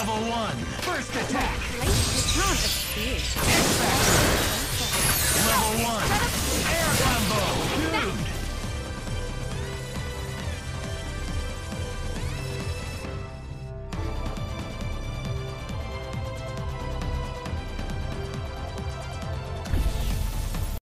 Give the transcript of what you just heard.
Level one. First attack. Place you